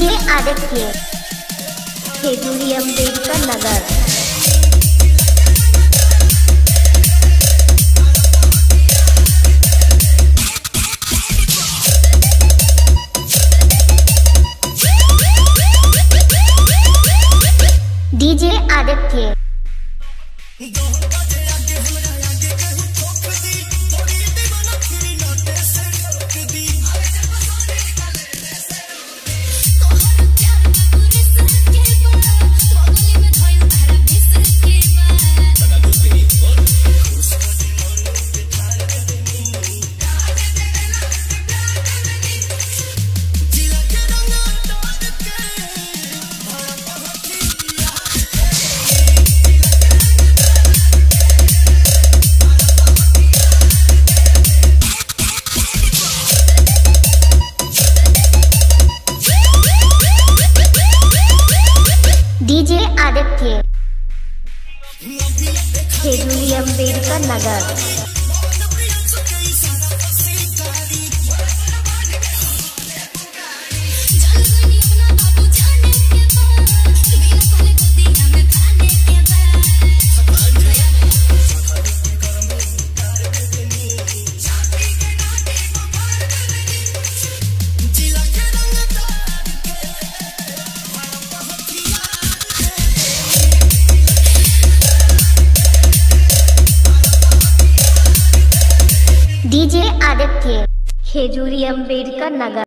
DJ Aditya Khejuri Ambedkar Nagar. DJ Aditya DJ Aditya. Ambedkar Nagar. DJ Aditya Khejuri Ambedkar Nagar.